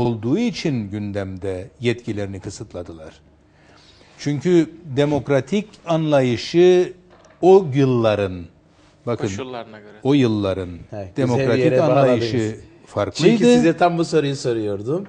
olduğu için gündemde yetkilerini kısıtladılar. Çünkü demokratik anlayışı o yılların bakın Koşullarına göre. o yılların Evet, demokratik anlayışı bağladınız. farklıydı. Çünkü size tam bu soruyu soruyordum.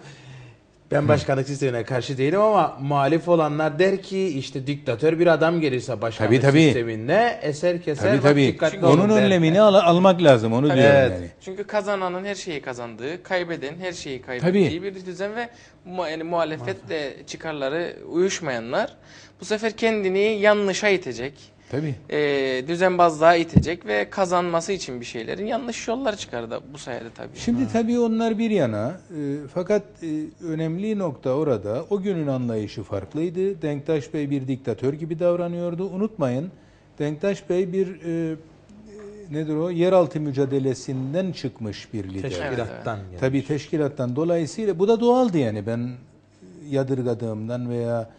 Ben başkanlık sistemine karşı değilim ama muhalif olanlar der ki işte diktatör bir adam gelirse başkanlık Tabii, tabii. sisteminde eser keser Tabii tabii. dikkatli Çünkü olun Onun der. önlemini al- almak lazım onu Tabii. diyorum Evet. yani. Çünkü kazananın her şeyi kazandığı, kaybeden her şeyi kaybettiği Tabii. bir düzen ve mu- yani muhalefetle çıkarları uyuşmayanlar bu sefer kendini yanlışa itecek, Tabii. e, düzenbazlığa itecek ve kazanması için bir şeylerin yanlış yollar çıkardı bu sayede tabii. Şimdi tabii onlar bir yana e, fakat e, önemli nokta orada o günün anlayışı farklıydı. Denktaş Bey bir diktatör gibi davranıyordu. Unutmayın Denktaş Bey bir e, e, nedir o yeraltı mücadelesinden çıkmış bir lider. Teşkilattan Evet, gelmiş. Tabii teşkilattan dolayısıyla bu da doğaldı yani ben yadırgadığımdan veya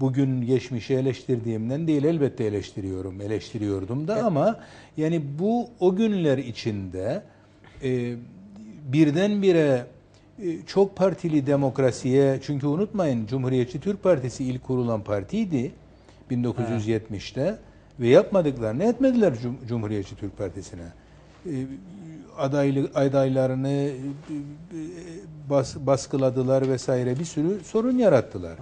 bugün geçmişi eleştirdiğimden değil elbette eleştiriyorum eleştiriyordum da ama yani bu o günler içinde e, birdenbire e, çok partili demokrasiye çünkü unutmayın Cumhuriyetçi Türk Partisi ilk kurulan partiydi 1970'te ve yapmadıklarını etmediler Cum- Cumhuriyetçi Türk Partisi'ne. E, adaylı adaylarını e, e, bas, baskıladılar vesaire bir sürü sorun yarattılar.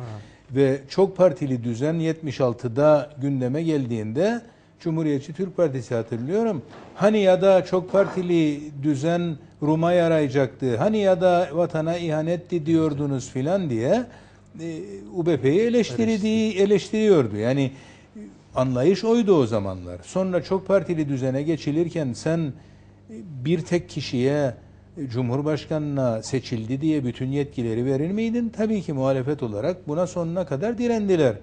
Ve çok partili düzen 76'da gündeme geldiğinde Cumhuriyetçi Türk Partisi hatırlıyorum. Hani ya da çok partili düzen Rum'a yarayacaktı. Hani ya da vatana ihanetti diyordunuz filan diye e, UBP'yi eleştirdiği eleştiriyordu. Yani anlayış oydu o zamanlar. Sonra çok partili düzene geçilirken sen bir tek kişiye Cumhurbaşkanına seçildi diye bütün yetkileri verir miydin? Tabii ki muhalefet olarak buna sonuna kadar direndiler.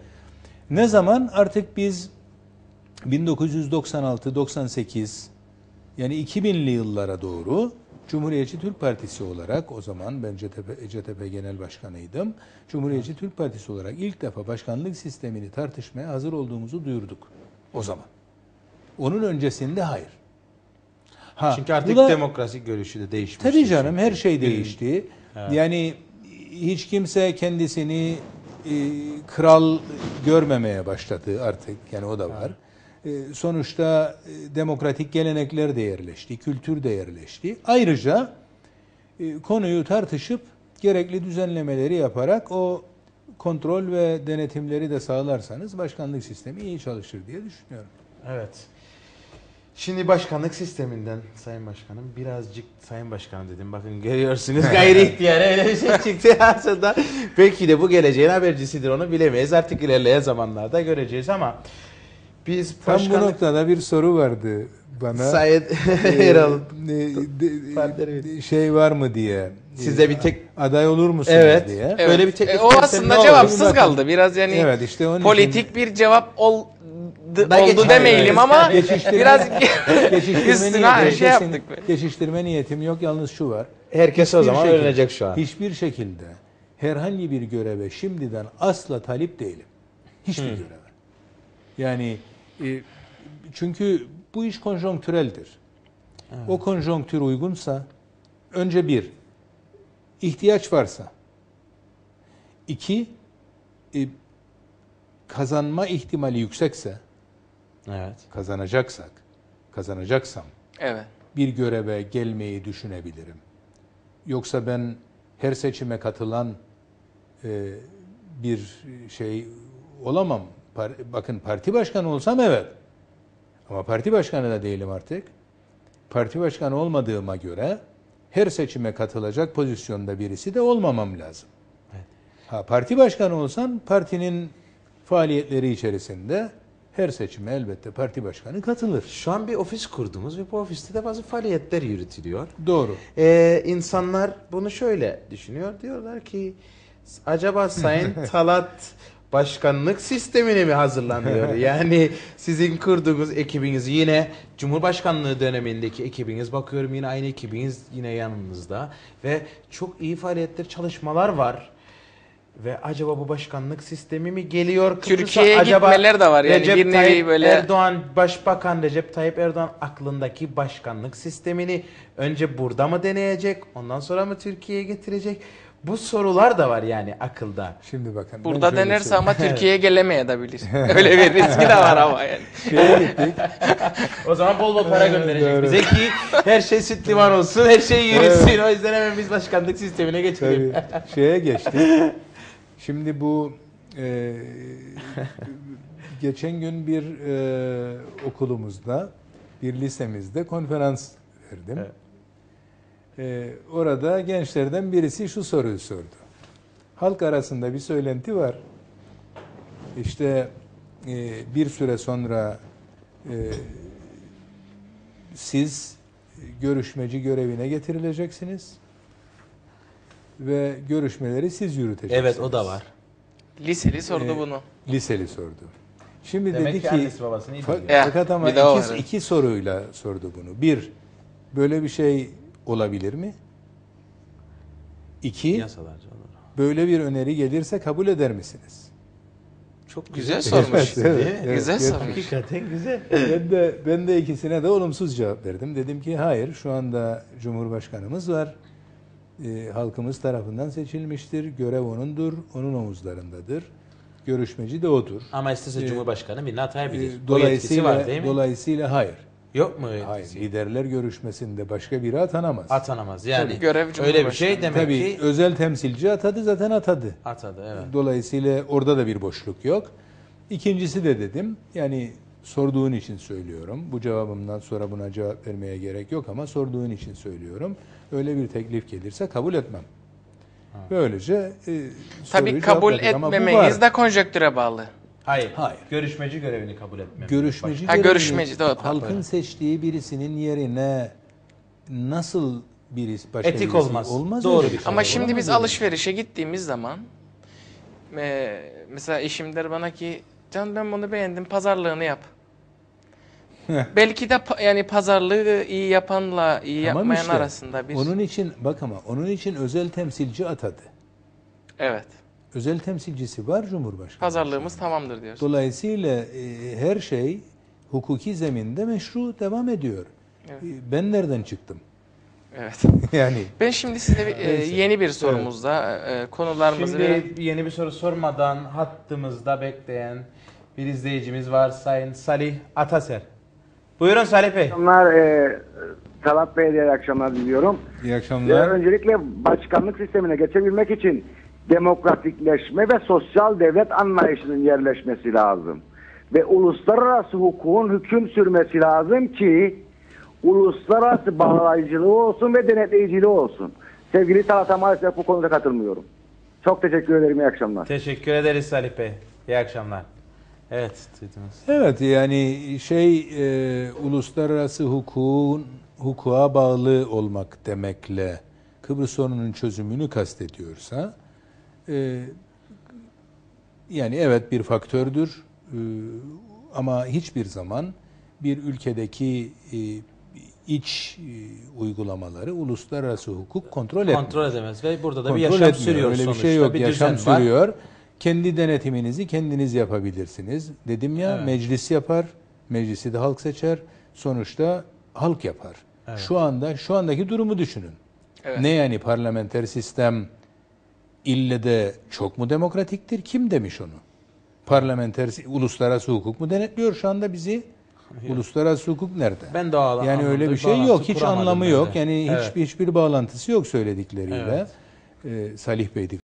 Ne zaman artık biz 1996-98 yani 2000'li yıllara doğru Cumhuriyetçi Türk Partisi olarak o zaman ben CTP, ECTP Genel Başkanıydım. Cumhuriyetçi Türk Partisi olarak ilk defa başkanlık sistemini tartışmaya hazır olduğumuzu duyurduk o zaman. Onun öncesinde hayır. Ha, Çünkü artık da- demokrasi görüşü de değişmiş. Tabii canım her şey değişti. Evet. Yani hiç kimse kendisini e, kral görmemeye başladı artık. Yani o da var. E, sonuçta e, demokratik gelenekler de yerleşti, kültür de yerleşti. Ayrıca e, konuyu tartışıp gerekli düzenlemeleri yaparak o kontrol ve denetimleri de sağlarsanız başkanlık sistemi iyi çalışır diye düşünüyorum. Evet. Şimdi başkanlık sisteminden Sayın Başkanım birazcık Sayın Başkanım dedim bakın görüyorsunuz gayri ihtiyar öyle bir şey çıktı aslında. Belki de bu geleceğin habercisidir onu bilemeyiz artık ilerleyen zamanlarda göreceğiz ama biz Tam bu noktada bir soru vardı bana. Sayın Ee, Erol e, şey var mı diye. Size bir tek- aday olur musunuz Evet. diye. Evet. Böyle bir teklif E, o aslında cevapsız kaldı. Biraz yani Evet işte onun politik için bir cevap ol, Da oldu demeyelim ama Geçiştirme- biraz geçiştirme üstüne niyetim, şey yaptık. Geçiştirme niyetim yok yalnız şu var. herkes o Hiçbir zaman şekilde- öğrenecek şu an. Hiçbir şekilde herhangi bir göreve şimdiden asla talip değilim. Hiçbir göreve. Yani e, çünkü bu iş konjonktüreldir. O konjonktür uygunsa önce bir ihtiyaç varsa iki e, kazanma ihtimali yüksekse Evet. kazanacaksak kazanacaksam Evet. bir göreve gelmeyi düşünebilirim. Yoksa ben her seçime katılan e, bir şey olamam. Par- bakın parti başkanı olsam evet. Ama parti başkanı da değilim artık. Parti başkanı olmadığıma göre her seçime katılacak pozisyonda birisi de olmamam lazım. Ha, parti başkanı olsan partinin faaliyetleri içerisinde her seçime elbette parti başkanı katılır. Şu an bir ofis kurdunuz ve bu ofiste de bazı faaliyetler yürütülüyor. Doğru. Ee, insanlar bunu şöyle düşünüyor. Diyorlar ki acaba Sayın Talat başkanlık sistemine mi hazırlanıyor? Yani sizin kurduğunuz ekibiniz yine Cumhurbaşkanlığı dönemindeki ekibiniz bakıyorum yine aynı ekibiniz yine yanınızda ve çok iyi faaliyetler çalışmalar var. Ve acaba bu başkanlık sistemi mi geliyor? Türkiye'ye gitmeler de var. Yani Recep bir nevi Tayyip böyle- Erdoğan Başbakan Recep Tayyip Erdoğan aklındaki başkanlık sistemini önce burada mı deneyecek? Ondan sonra mı Türkiye'ye getirecek? Bu sorular da var yani akılda. Şimdi bakın. Burada söyleyeyim. ama Türkiye'ye gelemeyebilir. Öyle bir riski de var ama yani. O zaman bol bol para gönderecek Doğru. bize ki her şey süt liman olsun, her şey yürüsün. O yüzden hemen biz başkanlık sistemine geçelim. Tabii şeye geçtik. Şimdi bu e, geçen gün bir e, okulumuzda, bir lisemizde konferans verdim. Evet. E, orada gençlerden birisi şu soruyu sordu. Halk arasında bir söylenti var. İşte e, bir süre sonra e, siz görüşmeci görevine getirileceksiniz ve görüşmeleri siz yürüteceksiniz. Evet o da var. Liseli sordu Ee, bunu. Liseli sordu. Şimdi Demek dedi ki ki, annesi babasını iyi fa- biliyor. Fakat ama iki, iki soruyla sordu bunu. Bir, böyle bir şey olabilir mi? İki, Yasalarca olur. böyle bir öneri gelirse kabul eder misiniz? Çok Güzel sormuş. Evet, Değil mi? evet, Güzel evet. sormuş. Hakikaten güzel. ben de ben de ikisine de olumsuz cevap verdim. Dedim ki hayır şu anda Cumhurbaşkanımız var. Ee, halkımız tarafından seçilmiştir. Görev onundur. Onun omuzlarındadır. Görüşmeci de odur. Ama istese Ee, Cumhurbaşkanı birini atayabilir. O yetkisi dolayısıyla var değil mi? dolayısıyla hayır. Yok mu o Hayır. yetkisi? Liderler görüşmesinde başka biri atanamaz. Atanamaz. Yani Tabii, öyle bir şey demek Tabii ki özel temsilci atadı zaten atadı. atadı evet. Dolayısıyla orada da bir boşluk yok. İkincisi de dedim yani sorduğun için söylüyorum. Bu cevabımdan sonra buna cevap vermeye gerek yok ama sorduğun için söylüyorum. Öyle bir teklif gelirse kabul etmem. Böylece e, Tabii kabul var. de konjöktüre bağlı. Hayır. Hayır. Görüşmeci görevini kabul etmem. görüşmeci Ha, görevini görüşmeci, doğru, halkın pardon. seçtiği birisinin yerine nasıl birisi başka Etik birisi olmaz. olmaz Doğru bir şey. Ama şimdi Olamaz biz alışverişe gittiğimiz zaman e, mesela eşim der bana ki can ben bunu beğendim pazarlığını yap. Belki de pa- yani pazarlığı iyi yapanla iyi Tamam yapmayan işte. arasında bir Onun için bak ama onun için özel temsilci atadı. evet Özel temsilcisi var Cumhurbaşkanı. pazarlığımız tamamdır diyoruz. Dolayısıyla e, her şey hukuki zeminde meşru devam ediyor. Evet. E, Ben nereden çıktım? Evet. Yani Ben şimdi size bir, e, yeni bir sorumuzda e, konularımızı biraz- Şimdi yeni bir soru sormadan hattımızda bekleyen bir izleyicimiz var Sayın Salih Ataser. Buyurun Salih Bey. akşamlar. E, Talat Bey'e de iyi akşamlar diliyorum. iyi E, akşamlar. öncelikle başkanlık sistemine geçebilmek için demokratikleşme ve sosyal devlet anlayışının yerleşmesi lazım. Ve uluslararası hukukun hüküm sürmesi lazım ki uluslararası bağlayıcılığı olsun ve denetleyiciliği olsun. Sevgili Talat'a maalesef bu konuda katılmıyorum. Çok teşekkür ederim. İyi akşamlar. Teşekkür ederiz Salih Bey. İyi akşamlar. Evet duydunuz. Evet yani şey e, uluslararası hukukun hukuka bağlı olmak demekle Kıbrıs sorununun çözümünü kastediyorsa e, yani evet bir faktördür e, ama hiçbir zaman bir ülkedeki e, iç e, uygulamaları uluslararası hukuk kontrol etmiyor. Kontrol edemez ve burada da bir Kontrol yaşam etmiyor. sürüyor Öyle bir sonuçta. şey yok. bir yaşam düzen var. sürüyor. Kendi denetiminizi kendiniz yapabilirsiniz. Dedim ya Evet. meclis yapar. Meclisi de halk seçer. Sonuçta halk yapar. Evet. Şu anda şu andaki durumu düşünün. Evet. Ne yani parlamenter sistem ille de çok mu demokratiktir? Kim demiş onu? Parlamenter uluslararası hukuk mu denetliyor şu anda bizi? Uluslararası hukuk nerede? Ben de alan- yani öyle bir şey yok. Hiç anlamı yok. Yani Evet. hiçbir hiçbir bağlantısı yok söyledikleriyle. Ee, Salih Bey